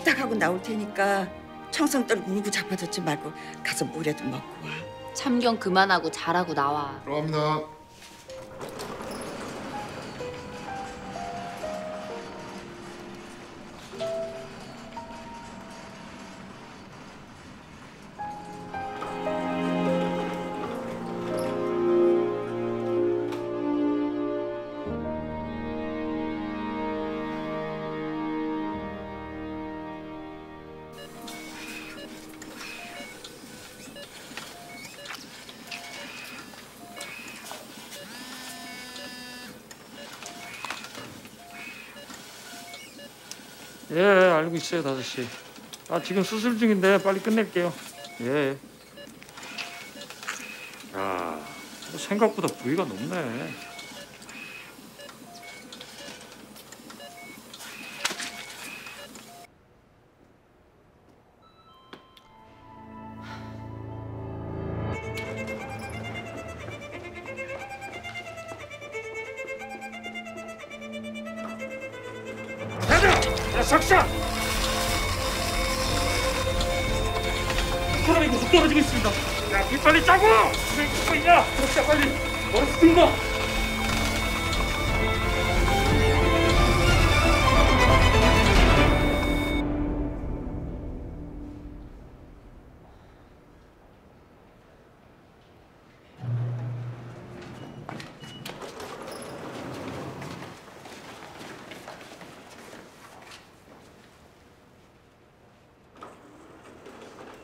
후딱 하고 나올 테니까 청성 떨고 울고 자빠졌지 말고 가서 물에도 먹고 와. 참견 그만하고 잘하고 나와. 들어갑니다. 됐어요, 다섯 시. 아, 지금 수술 중인데 빨리 끝낼게요. 예. 야, 생각보다 부위가 높네.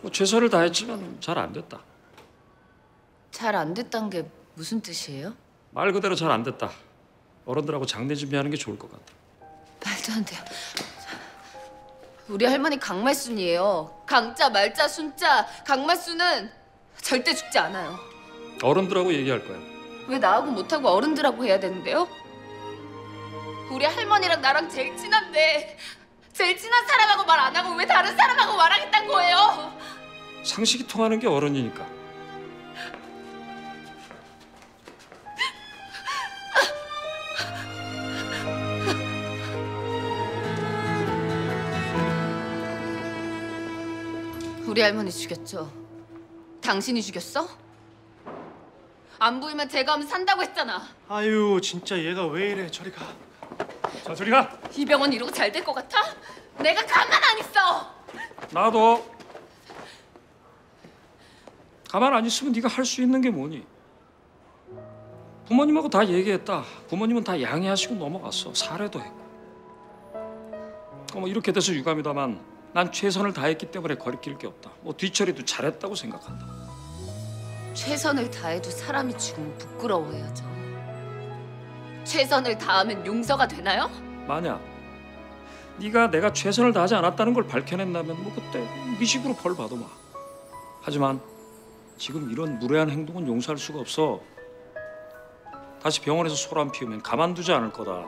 뭐 최선을 다했지만 잘 안 됐다. 잘 안 됐단 게 무슨 뜻이에요? 말 그대로 잘 안 됐다. 어른들하고 장례 준비하는 게 좋을 것 같다. 말도 안 돼요. 우리 할머니 강말순이에요. 강자, 말자, 순자. 강말순은 절대 죽지 않아요. 어른들하고 얘기할 거야. 왜 나하고 못하고 어른들하고 해야 되는데요? 우리 할머니랑 나랑 제일 친한데 제일 친한 사람하고 말 안 하고 왜 다른 사람하고 말하겠다는 거예요? 상식이 통하는 게 어른이니까. 우리 할머니 죽였죠? 당신이 죽였어? 안 보이면 제가 하면 산다고 했잖아. 아유 진짜 얘가 왜 이래 저리 가 자, 저리 가. 이 병원 이러고 잘 될 것 같아? 내가 가만 안 있어. 나도 가만 안 있으면 네가 할 수 있는 게 뭐니? 부모님하고 다 얘기했다. 부모님은 다 양해하시고 넘어갔어. 사례도 했고. 어, 뭐 이렇게 돼서 유감이다만 난 최선을 다했기 때문에 거리낄 게 없다. 뭐 뒤처리도 잘했다고 생각한다. 최선을 다해도 사람이 죽으면 부끄러워해야죠. 최선을 다하면 용서가 되나요? 만약 네가 내가 최선을 다하지 않았다는 걸 밝혀낸다면 뭐 그때 미식으로 벌 받아마. 하지만 지금 이런 무례한 행동은 용서할 수가 없어. 다시 병원에서 소란 피우면 가만두지 않을 거다.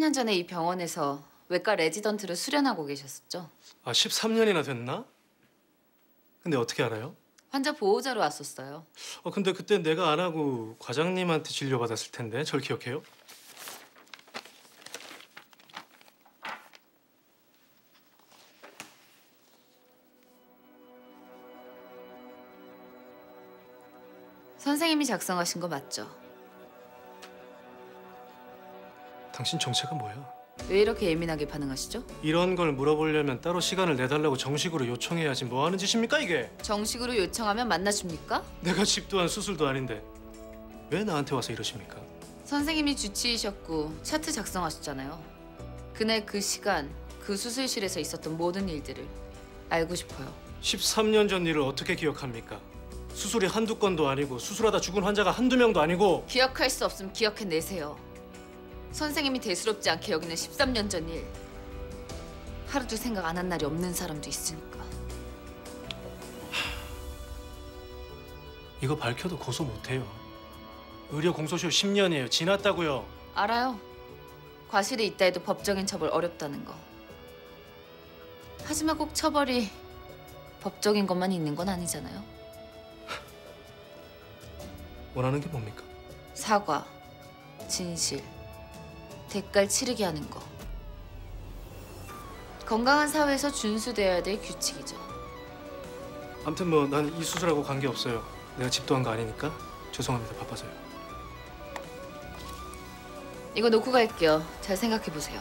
13년 전에 이 병원에서 외과 레지던트를 수련하고 계셨었죠. 아 13년이나 됐나? 근데 어떻게 알아요? 환자 보호자로 왔었어요. 어 근데 그때 내가 안 하고 과장님한테 진료받았을 텐데 절 기억해요? 선생님이 작성하신 거 맞죠? 당신 정체가 뭐야? 왜 이렇게 예민하게 반응하시죠? 이런 걸 물어보려면 따로 시간을 내달라고 정식으로 요청해야지 뭐 하는 짓입니까 이게? 정식으로 요청하면 만나줍니까? 내가 집도 한 수술도 아닌데 왜 나한테 와서 이러십니까? 선생님이 주치이셨고 차트 작성하셨잖아요. 그날 그 시간 그 수술실에서 있었던 모든 일들을 알고 싶어요. 13년 전 일을 어떻게 기억합니까? 수술이 한두 건도 아니고 수술하다 죽은 환자가 한두 명도 아니고 기억할 수 없으면 기억해내세요. 선생님이 대수롭지 않게 여기는 13년 전 일. 하루도 생각 안 한 날이 없는 사람도 있으니까. 이거 밝혀도 고소 못해요. 의료 공소시효 10년이에요. 지났다고요. 알아요. 과실이 있다 해도 법적인 처벌 어렵다는 거. 하지만 꼭 처벌이 법적인 것만 있는 건 아니잖아요. 원하는 게 뭡니까? 사과, 진실, 대가를 치르게 하는 거. 건강한 사회에서 준수되어야 될 규칙이죠. 아무튼 뭐 난 이 수술하고 관계 없어요. 내가 집도한 거 아니니까 죄송합니다. 바빠서요. 이거 놓고 갈게요. 잘 생각해 보세요.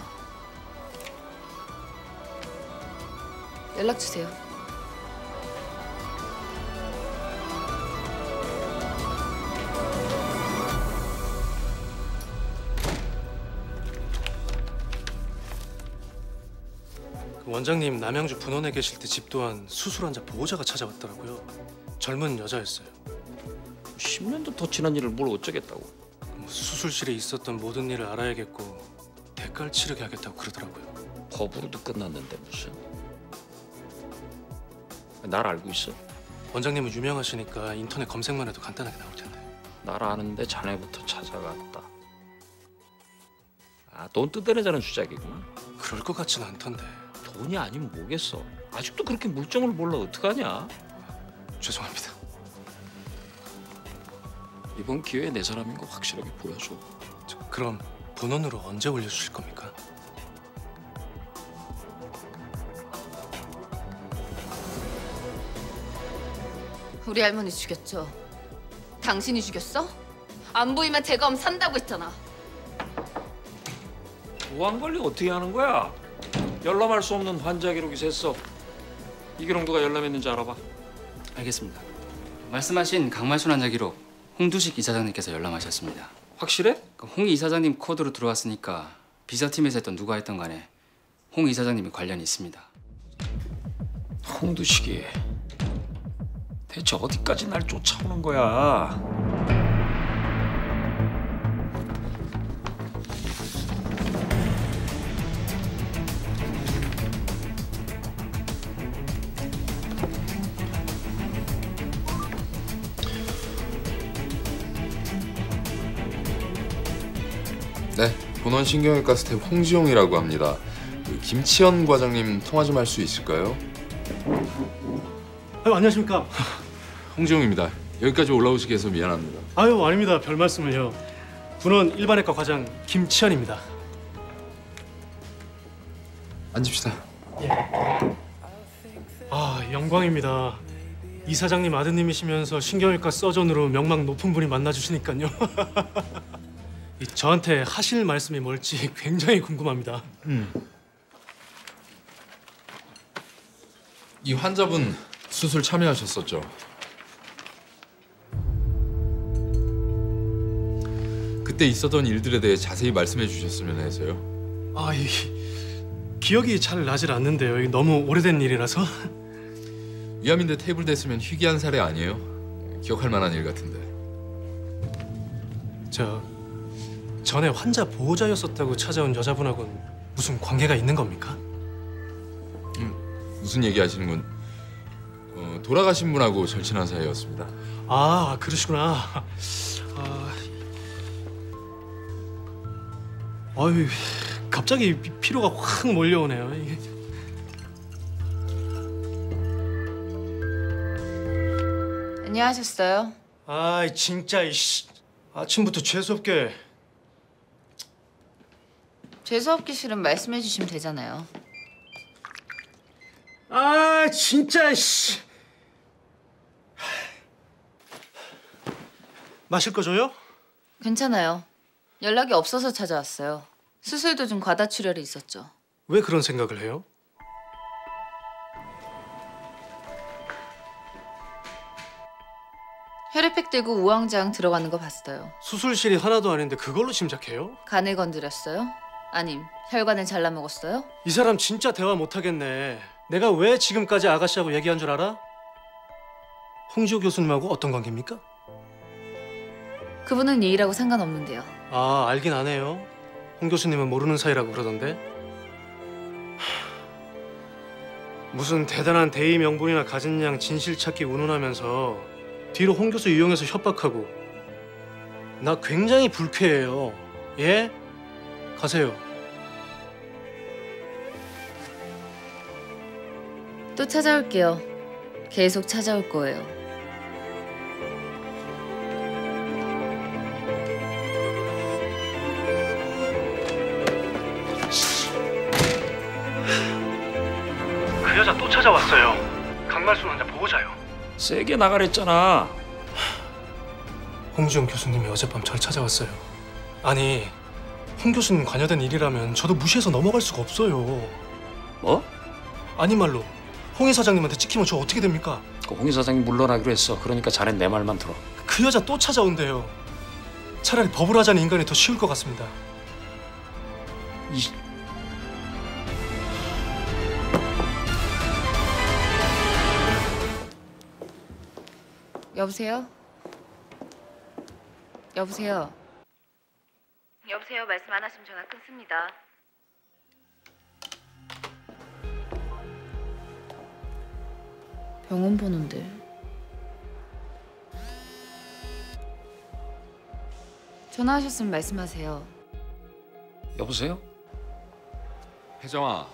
연락 주세요. 원장님 남양주 분원에 계실 때 집도한 수술 환자 보호자가 찾아왔더라고요. 젊은 여자였어요. 10년도 더 지난 일을 뭘 어쩌겠다고. 뭐 수술실에 있었던 모든 일을 알아야겠고 대가를 치르게 하겠다고 그러더라고요. 법으로도 끝났는데 무슨. 날 알고 있어? 원장님은 유명하시니까 인터넷 검색만 해도 간단하게 나올 텐데. 날 아는데 자네부터 찾아갔다. 아, 돈 뜯어내자는 주작이구나. 그럴 것 같지는 않던데. 돈이 아니면 뭐겠어. 아직도 그렇게 물정을 몰라 어떡하냐? 죄송합니다. 이번 기회에 내 사람인 거 확실하게 보여줘. 저, 그럼 분원으로 언제 올려주실 겁니까? 우리 할머니 죽였죠. 당신이 죽였어? 안 보이면 제거하면 산다고 했잖아. 보안 관리 어떻게 하는 거야? 열람할 수 없는 환자 기록이 샜어. 이기롱 누가 열람했는지 알아봐. 알겠습니다. 말씀하신 강말순 환자 기록 홍두식 이사장님께서 열람하셨습니다. 확실해? 그홍 이사장님 코드로 들어왔으니까 비서팀에서 했던 누가 했던 간에 홍 이사장님이 관련이 있습니다. 홍두식이 대체 어디까지 날 쫓아오는 거야? 네, 본원 신경외과 스텝 홍지용이라고 합니다. 그 김치현 과장님 통화 좀 할 수 있을까요? 아유 안녕하십니까? 홍지용입니다. 여기까지 올라오시게 해서 미안합니다. 아유 아닙니다. 별 말씀을요. 분원 일반외과 과장 김치현입니다. 앉읍시다. 아 영광입니다. 이사장님 아드님이시면서 신경외과 서전으로 명망 높은 분이 만나주시니까요. 이 저한테 하실 말씀이 뭘지 굉장히 궁금합니다. 이 환자분 수술 참여하셨었죠? 그때 있었던 일들에 대해 자세히 말씀해 주셨으면 해서요. 아, 이 기억이 잘 나질 않는데요. 너무 오래된 일이라서. 위암인데 테이블 됐으면 희귀한 사례 아니에요? 기억할 만한 일 같은데. 저 전에 환자 보호자였었다고 찾아온 여자분하고는 무슨 관계가 있는 겁니까? 무슨 얘기 하시는 건 어, 돌아가신 분하고 절친한 사이였습니다. 아, 그러시구나. 아, 아유, 갑자기 피- 피로가 확 몰려오네요. 이게. 안녕하셨어요. 아, 진짜 이씨. 아침부터 재수 없게. 재수 없기 싫으면 말씀해 주시면 되잖아요. 아, 진짜 씨. 마실 거 줘요? 괜찮아요. 연락이 없어서 찾아왔어요. 수술 도중 과다 출혈이 있었죠. 왜 그런 생각을 해요? 혈액팩 들고 우왕좌왕 들어가는 거 봤어요. 수술실이 하나도 아닌데 그걸로 짐작해요? 간을 건드렸어요? 아님 혈관을 잘라 먹었어요? 이 사람 진짜 대화 못 하겠네. 내가 왜 지금까지 아가씨하고 얘기한 줄 알아? 홍지호 교수님하고 어떤 관계입니까? 그분은 예의라고 상관없는데요. 아, 알긴 아네요. 홍 교수님은 모르는 사이라고 그러던데. 하, 무슨 대단한 대의 명분이나 가진 양 진실 찾기 운운하면서 뒤로 홍 교수 이용해서 협박하고 나 굉장히 불쾌해요. 예? 가세요. 또 찾아올게요. 계속 찾아올 거예요. 그 여자 또 찾아왔어요. 강말순 환자 보호자요. 세게 나가랬잖아. 홍지영 교수님이 어젯밤 절 찾아왔어요. 아니, 홍 교수님 관여된 일이라면 저도 무시해서 넘어갈 수가 없어요. 뭐? 아니 말로 홍 이사장님한테 찍히면 저 어떻게 됩니까? 그홍 이사장이 물러나기로 했어. 그러니까 자넨 내 말만 들어. 그 여자 또 찾아온대요. 차라리 법을 하자는 인간이 더 쉬울 것 같습니다. 이 여보세요? 여보세요? 여보세요? 말씀 안 하시면 전화 끊습니다. 병원 번호인데. 전화하셨으면 말씀하세요. 여보세요? 혜정아,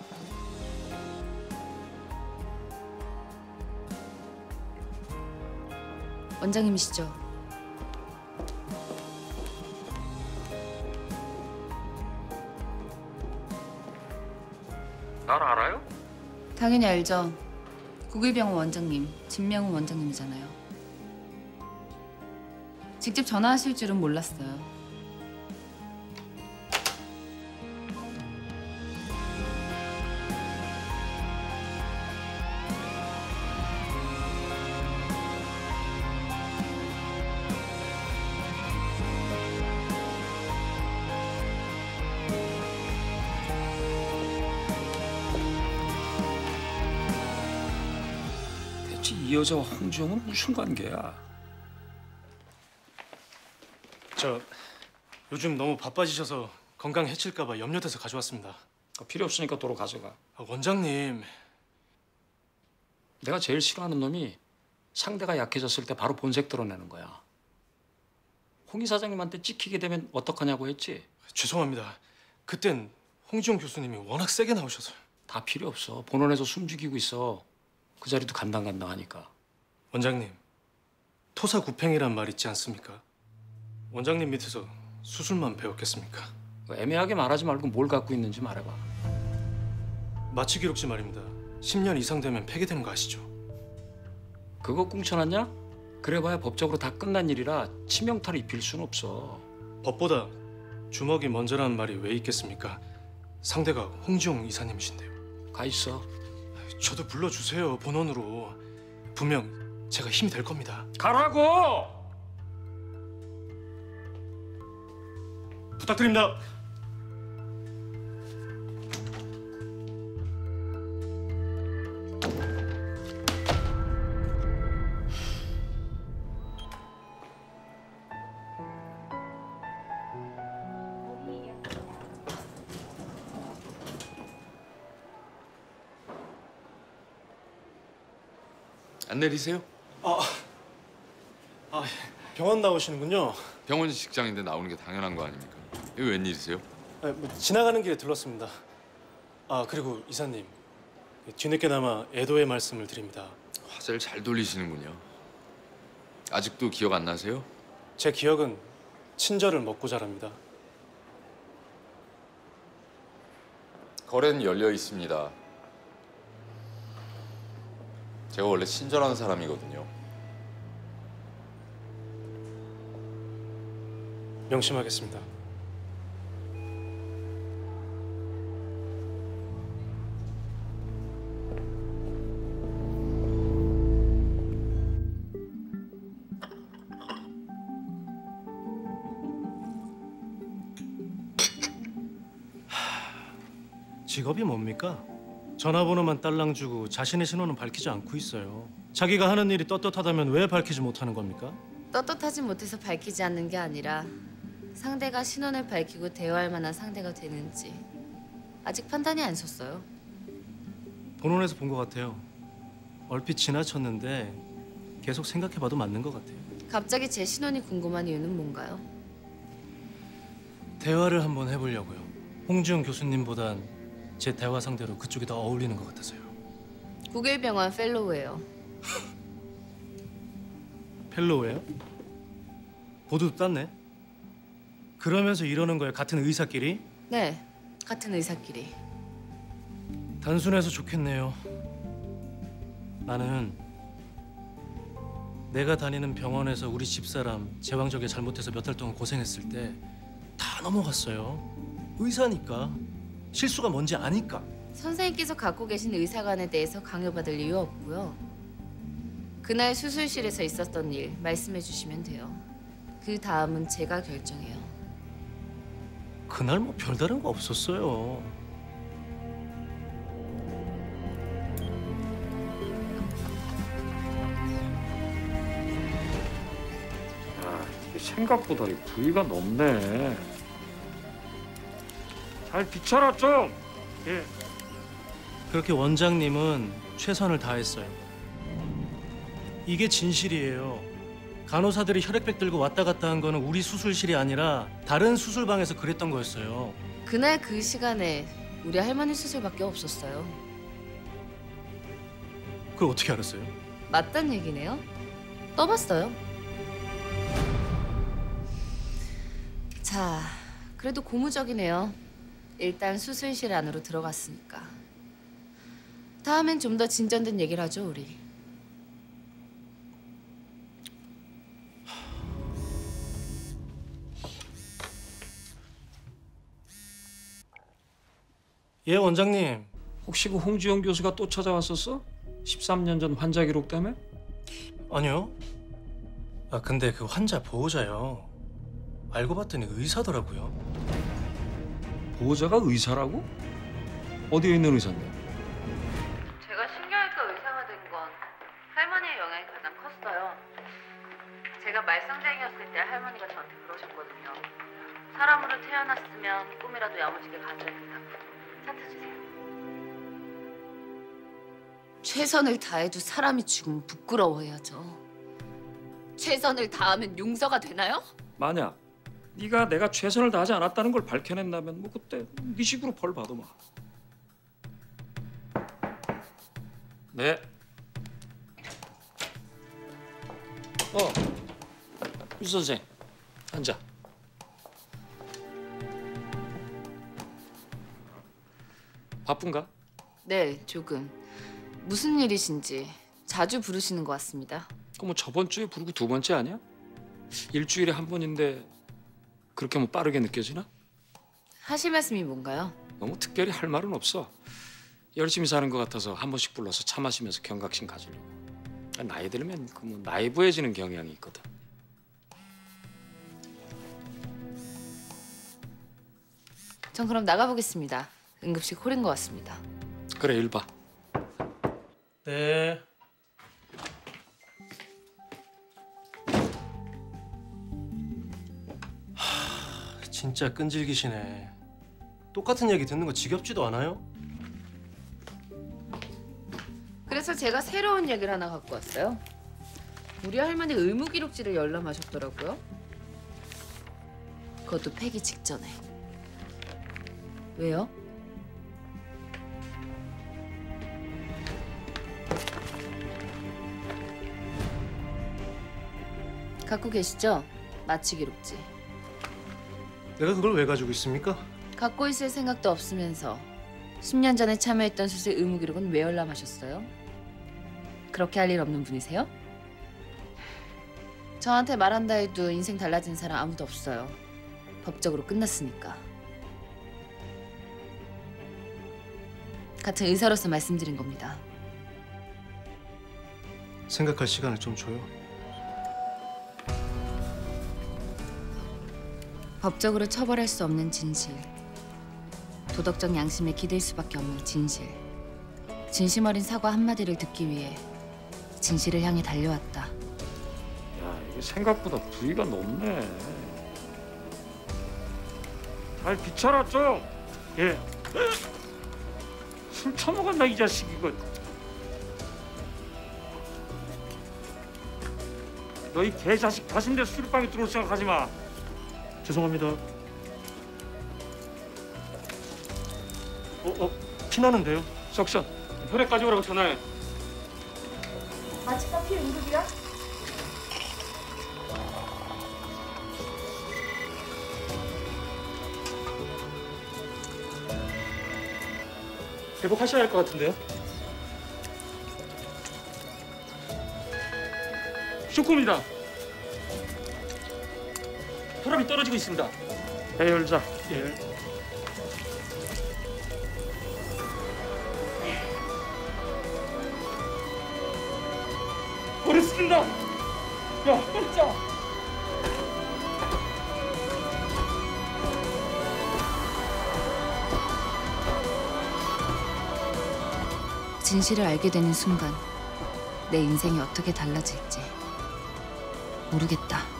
원장님이시죠? 당연히 알죠. 국일병원 원장님, 진명훈 원장님이잖아요. 직접 전화하실 줄은 몰랐어요. 이 여자와 홍지영은 무슨 관계야? 저 요즘 너무 바빠지셔서 건강 해칠까 봐 염려돼서 가져왔습니다. 어, 필요 없으니까 도로 가져가. 아, 원장님, 내가 제일 싫어하는 놈이 상대가 약해졌을 때 바로 본색 드러내는 거야. 홍 이사장님한테 찍히게 되면 어떡하냐고 했지? 죄송합니다. 그땐 홍지영 교수님이 워낙 세게 나오셔서 다 필요 없어. 본원에서 숨죽이고 있어. 그 자리도 간당간당하니까. 원장님 토사구팽이란 말 있지 않습니까? 원장님 밑에서 수술만 배웠겠습니까? 애매하게 말하지 말고 뭘 갖고 있는지 말해봐. 마취 기록지 말입니다. 10년 이상 되면 폐기되는 거 아시죠? 그거 꿍쳐놨냐? 그래봐야 법적으로 다 끝난 일이라 치명타를 입힐 순 없어. 법보다 주먹이 먼저라는 말이 왜 있겠습니까? 상대가 홍지용 이사님이신데요. 가 있어. 저도 불러주세요 본원으로. 분명 제가 힘이 될 겁니다. 가라고! 부탁드립니다. 안 내리세요? 아, 병원 나오시는군요. 병원 직장인데 나오는 게 당연한 거 아닙니까? 이거 웬일이세요? 아, 뭐 지나가는 길에 들렀습니다. 아 그리고 이사님 뒤늦게나마 애도의 말씀을 드립니다. 화제를 잘 돌리시는군요. 아직도 기억 안 나세요? 제 기억은 친절을 먹고 자랍니다. 거래는 열려 있습니다. 제가 원래 친절한 사람이거든요. 명심하겠습니다. 직업이 뭡니까? 전화번호만 딸랑 주고 자신의 신원은 밝히지 않고 있어요. 자기가 하는 일이 떳떳하다면 왜 밝히지 못하는 겁니까? 떳떳하지 못해서 밝히지 않는 게 아니라 상대가 신원을 밝히고 대화할 만한 상대가 되는지 아직 판단이 안 섰어요. 본원에서 본 것 같아요. 얼핏 지나쳤는데 계속 생각해봐도 맞는 것 같아요. 갑자기 제 신원이 궁금한 이유는 뭔가요? 대화를 한번 해보려고요. 홍지영 교수님보단 제 대화 상대로 그쪽이 더 어울리는 것 같아서요. 국일병원 펠로우예요. 펠로우예요? 보도 땄네. 그러면서 이러는 거예요. 같은 의사끼리? 네, 같은 의사끼리. 단순해서 좋겠네요. 나는 내가 다니는 병원에서 우리 집사람 제왕적에 잘못해서 몇 달 동안 고생했을 때 다 넘어갔어요. 의사니까 실수가 뭔지 아니까. 선생님께서 갖고 계신 의사관에 대해서 강요받을 이유 없고요. 그날 수술실에서 있었던 일 말씀해 주시면 돼요. 그 다음은 제가 결정해요. 그날 뭐 별다른 거 없었어요. 야, 이게 생각보다 이 부위가 높네. 잘 비춰라 좀. 예. 그렇게 원장님은 최선을 다했어요. 이게 진실이에요. 간호사들이 혈액백 들고 왔다 갔다 한 거는 우리 수술실이 아니라 다른 수술방에서 그랬던 거였어요. 그날 그 시간에 우리 할머니 수술밖에 없었어요. 그걸 어떻게 알았어요? 맞단 얘기네요. 떠봤어요. 자, 그래도 고무적이네요. 일단 수술실 안으로 들어갔으니까. 다음엔 좀 더 진전된 얘기를 하죠, 우리. 예, 원장님. 혹시 그 홍지영 교수가 또 찾아왔었어? 13년 전 환자 기록 때문에? 아니요. 아, 근데 그 환자 보호자요. 알고 봤더니 의사더라고요. 보호자가 의사라고? 어디에 있는 의사인데? 제가 신경외과 의사가 된 건 할머니의 영향이 가장 컸어요. 제가 말썽쟁이였을 때 할머니가 저한테 그러셨거든요. 사람으로 태어났으면 꿈이라도 야무지게 가져야 된다고. 사태 주세요. 최선을 다해도 사람이 죽으면 부끄러워해야죠. 최선을 다하면 용서가 되나요? 만약 네가 내가 최선을 다하지 않았다는 걸 밝혀낸다면 뭐 그때 네 식으로 벌 받아마. 네. 어, 유 선생, 앉아. 바쁜가? 네, 조금. 무슨 일이신지 자주 부르시는 것 같습니다. 그뭐 저번 주에 부르고 두 번째 아니야? 일주일에 한 번인데 그렇게 뭐 빠르게 느껴지나? 하실 말씀이 뭔가요? 너무 특별히 할 말은 없어. 열심히 사는 것 같아서 한 번씩 불러서 차 마시면서 경각심 가지려고. 나이 들면 그뭐 나이부해지는 경향이 있거든. 전 그럼 나가보겠습니다. 응급실 콜인 것 같습니다. 그래 일 봐. 네. 진짜 끈질기시네. 똑같은 얘기 듣는 거 지겹지도 않아요? 그래서 제가 새로운 얘기를 하나 갖고 왔어요. 우리 할머니 의무 기록지를 열람하셨더라고요. 그것도 폐기 직전에. 왜요? 갖고 계시죠? 마취 기록지. 내가 그걸 왜 가지고 있습니까? 갖고 있을 생각도 없으면서 10년 전에 참여했던 수술 의무 기록은 왜 열람하셨어요? 그렇게 할 일 없는 분이세요? 저한테 말한다 해도 인생 달라진 사람 아무도 없어요. 법적으로 끝났으니까. 같은 의사로서 말씀드린 겁니다. 생각할 시간을 좀 줘요. 법적으로 처벌할 수 없는 진실. 도덕적 양심에 기댈 수밖에 없는 진실. 진심 어린 사과 한마디를 듣기 위해 진실을 향해 달려왔다. 야 이게 생각보다 부위가 높네. 잘 비춰라 좀. 예. 술 처먹었나 이 자식 이거. 너희 개자식 다신데 술방에 들어올 생각하지 마. 죄송합니다. 어, 어, 피나는데요? 석션 혈액까지 오라고 전화해. 마취가 피 응급이야? 회복하셔야 할 것 같은데요? 쇼크입니다. 혈압이 떨어지고 있습니다. 배열자. 예. 버렸습니다. 야, 진짜. 진실을 알게 되는 순간 내 인생이 어떻게 달라질지 모르겠다.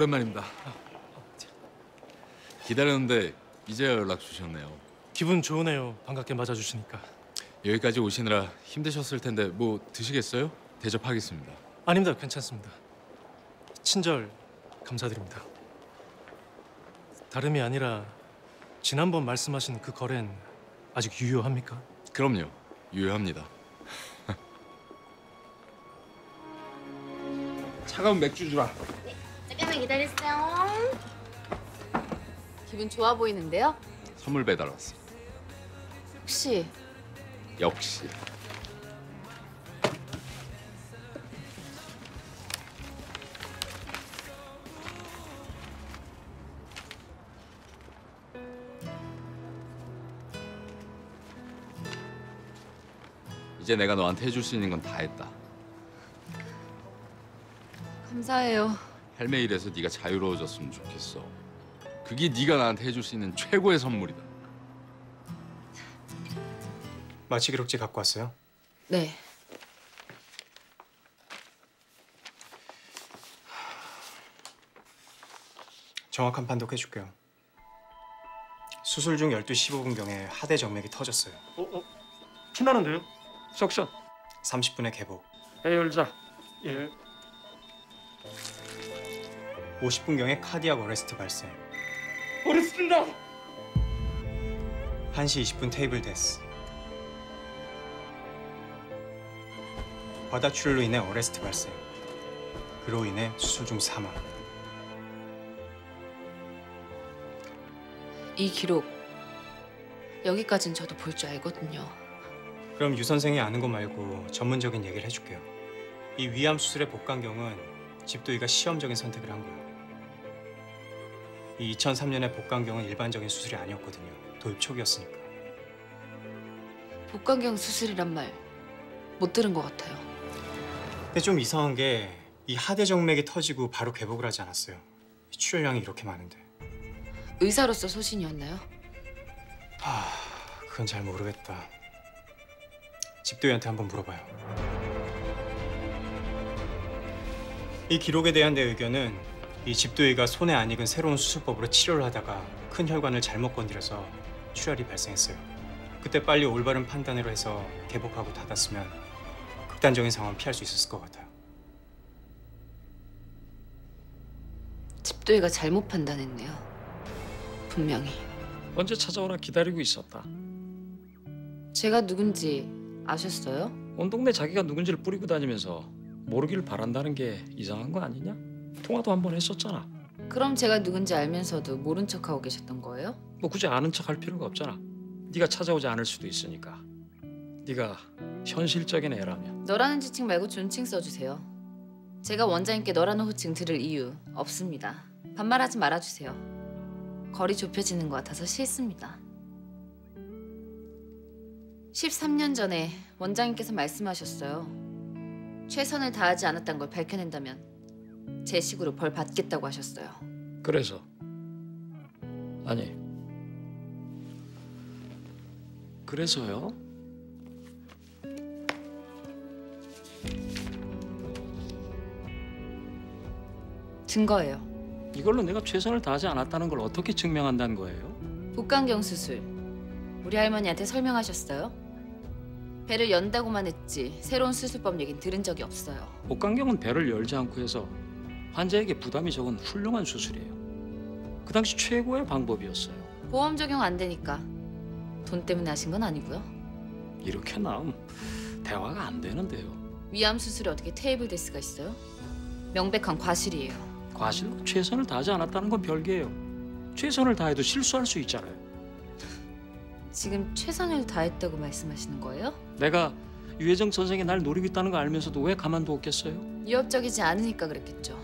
오랜만입니다. 기다렸는데 이제야 연락 주셨네요. 기분 좋으네요. 반갑게 맞아주시니까. 여기까지 오시느라 힘드셨을 텐데 뭐 드시겠어요? 대접하겠습니다. 아닙니다. 괜찮습니다. 친절 감사드립니다. 다름이 아니라 지난번 말씀하신 그 거래는 아직 유효합니까? 그럼요. 유효합니다. 차가운 맥주 주라. 잠깐만 기다리세요. 기분 좋아 보이는데요? 선물 배달 왔어. 혹시 역시. 이제 내가 너한테 해줄 수 있는 건 다 했다. 감사해요. 헬메일에서 네가 자유로워졌으면 좋겠어. 그게 네가 나한테 해줄 수 있는 최고의 선물이다. 마취 기록지 갖고 왔어요? 네. 정확한 판독 해 줄게요. 수술 중 12시 15분경에 하대 정맥이 터졌어요. 어, 어, 피나는데요? suction 30분에 개복. 배열자. 예. 50분경에 cardiac arrest 발생. 버렸습니다. 1시 20분 table death. 과다출혈로 인해 arrest 발생. 그로 인해 수술 중 사망. 이 기록 여기까진 저도 볼 줄 알거든요. 그럼 유 선생이 아는 것 말고 전문적인 얘기를 해줄게요. 이 위암 수술의 복강경은 집도이가 시험적인 선택을 한 거예요. 이 2003년의 복강경은 일반적인 수술이 아니었거든요. 도입 초기였으니까. 복강경 수술이란 말 못 들은 것 같아요. 근데 좀 이상한 게 이 하대 정맥이 터지고 바로 개복을 하지 않았어요. 이 출혈량이 이렇게 많은데. 의사로서 소신이었나요? 하, 그건 잘 모르겠다. 집도이한테 한번 물어봐요. 이 기록에 대한 내 의견은 이 집도이가 손에 안 익은 새로운 수술법으로 치료를 하다가 큰 혈관을 잘못 건드려서 출혈이 발생했어요. 그때 빨리 올바른 판단으로 해서 개복하고 닫았으면 극단적인 상황 피할 수 있었을 것 같아요. 집도이가 잘못 판단했네요. 분명히. 언제 찾아오나 기다리고 있었다. 제가 누군지 아셨어요? 온 동네 자기가 누군지를 뿌리고 다니면서 모르기를 바란다는 게 이상한 거 아니냐? 통화도 한 번 했었잖아. 그럼 제가 누군지 알면서도 모른 척하고 계셨던 거예요? 뭐 굳이 아는 척 할 필요가 없잖아. 네가 찾아오지 않을 수도 있으니까. 네가 현실적인 애라면 너라는 지칭 말고 존칭 써주세요. 제가 원장님께 너라는 호칭 들을 이유 없습니다. 반말하지 말아주세요. 거리 좁혀지는 것 같아서 싫습니다. 13년 전에 원장님께서 말씀하셨어요. 최선을 다하지 않았던 걸 밝혀낸다면 제 식으로 벌 받겠다고 하셨어요. 그래서 아니 그래서요? 증거예요. 이걸로 내가 최선을 다하지 않았다는 걸 어떻게 증명한다는 거예요? 복강경 수술. 우리 할머니한테 설명하셨어요? 배를 연다고만 했지 새로운 수술법 얘긴 들은 적이 없어요. 복강경은 배를 열지 않고 해서 환자에게 부담이 적은 훌륭한 수술이에요. 그 당시 최고의 방법이었어요. 보험 적용 안 되니까 돈 때문에 하신 건 아니고요. 이렇게 나음 대화가 안 되는데요. 위암 수술이 어떻게 테이블 될 수가 있어요? 명백한 과실이에요. 과실로 최선을 다하지 않았다는 건 별개예요. 최선을 다해도 실수할 수 있잖아요. 지금 최선을 다했다고 말씀하시는 거예요? 내가 유혜정 선생이 날 노리고 있다는 거 알면서도 왜 가만두었겠어요? 위협적이지 않으니까 그랬겠죠.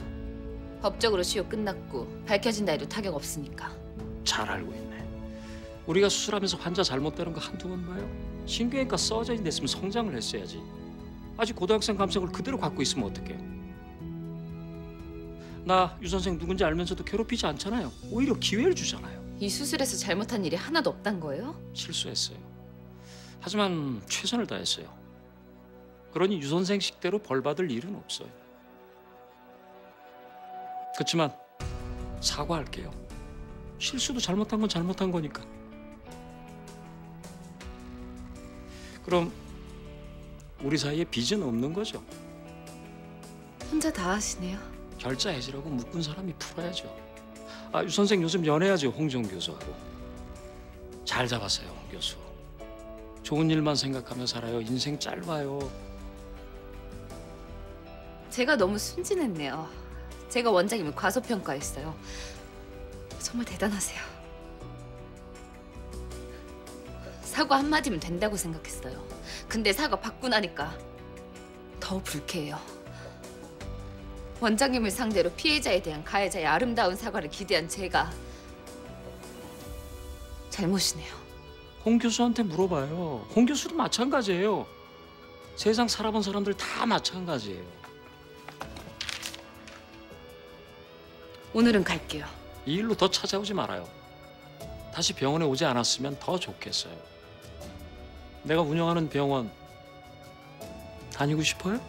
법적으로 시효 끝났고 밝혀진다 해도 타격 없으니까. 잘 알고 있네. 우리가 수술하면서 환자 잘못되는 거 한두 번 봐요? 신경외과 서전이 됐으면 성장을 했어야지. 아직 고등학생 감성을 그대로 갖고 있으면 어떡해요? 나 유 선생 누군지 알면서도 괴롭히지 않잖아요. 오히려 기회를 주잖아요. 이 수술에서 잘못한 일이 하나도 없단 거예요? 실수했어요. 하지만 최선을 다했어요. 그러니 유 선생 식대로 벌 받을 일은 없어요. 그렇지만 사과할게요. 실수도 잘못한 건 잘못한 거니까. 그럼 우리 사이에 빚은 없는 거죠. 혼자 다 하시네요. 결자 해지라고 묶은 사람이 풀어야죠. 아, 유 선생 요즘 연애하죠 홍정 교수하고. 잘 잡았어요 홍 교수. 좋은 일만 생각하며 살아요. 인생 짧아요. 제가 너무 순진했네요. 제가 원장님을 과소평가했어요. 정말 대단하세요. 사과 한마디면 된다고 생각했어요. 근데 사과 받고 나니까 더 불쾌해요. 원장님을 상대로 피해자에 대한 가해자의 아름다운 사과를 기대한 제가 잘못이네요. 홍 교수한테 물어봐요. 홍 교수도 마찬가지예요. 세상 살아본 사람들 다 마찬가지예요. 오늘은 갈게요. 이 일로 더 찾아오지 말아요. 다시 병원에 오지 않았으면 더 좋겠어요. 내가 운영하는 병원 다니고 싶어요?